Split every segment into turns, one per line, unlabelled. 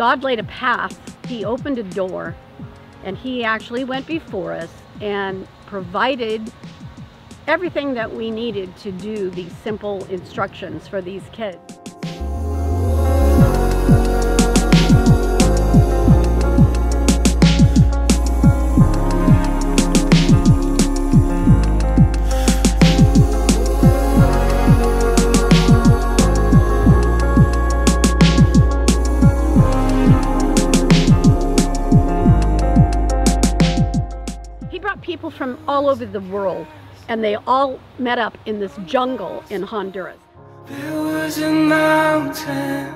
God laid a path, He opened a door, and He actually went before us and provided everything that we needed to do these simple instructions for these kids. People from all over the world and they all met up in this jungle in Honduras.
There was a mountain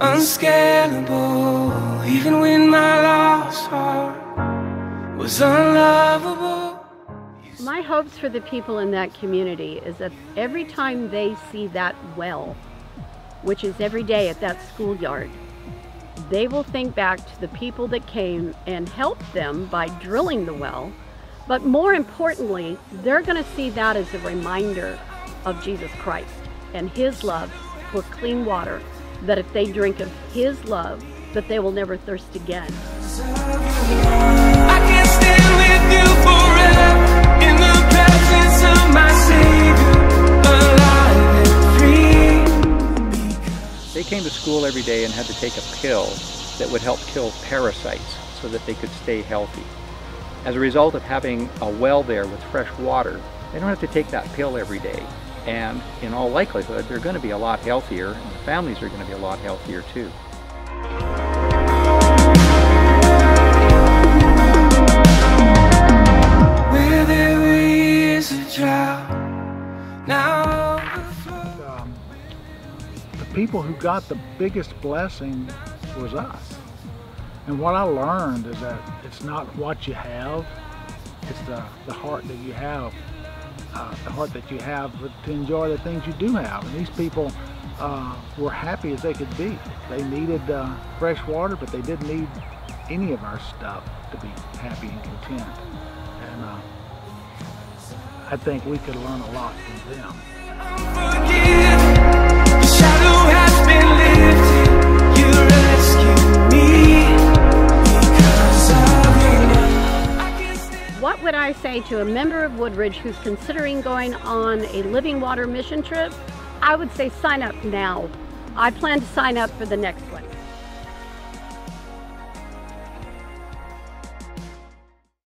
unscalable, even when my lost heart was unlovable.
My hopes for the people in that community is that every time they see that well, which is every day at that schoolyard, they will think back to the people that came and helped them by drilling the well but more importantly, they're going to see that as a reminder of Jesus Christ and his love for clean water, that if they drink of his love, that they will never thirst again.
I can stand with you forever in the presence of my Savior, alive and free.
They came to school every day and had to take a pill that would help kill parasites so that they could stay healthy. As a result of having a well there with fresh water, they don't have to take that pill every day. And in all likelihood, they're going to be a lot healthier, and the families are going to be a lot healthier too.
Where there is a drought, now
um, the people who got the biggest blessing was us. And what I learned is that it's not what you have, it's the, the heart that you have, uh, the heart that you have to enjoy the things you do have. And these people uh, were happy as they could be. They needed uh, fresh water, but they didn't need any of our stuff to be happy and content. And uh, I think we could learn a lot from them.
I say to a member of Woodridge who's considering going on a living water mission trip? I would say sign up now. I plan to sign up for the next one.